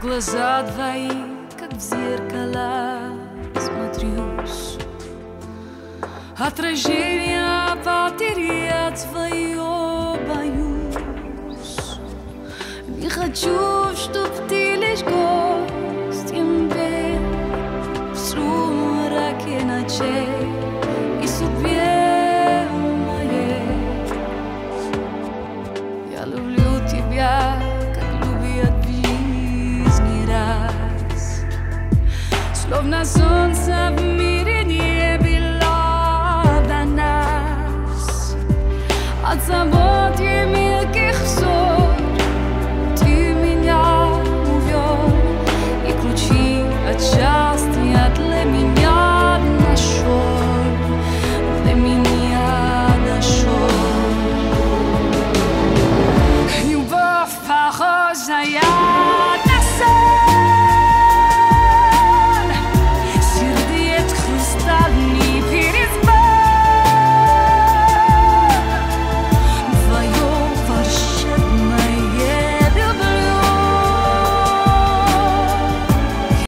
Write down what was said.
глаза двоих, как в зеркала смотрюсь. Отражение потерять свое боюсь. Не хочу, чтоб ты лишь гостем был в сумраке ночей. Словно солнце в мире не было до нас. От забот и мелких ссор Ты меня увел И ключи от счастья для меня нашел. Для меня нашел. Любовь похожая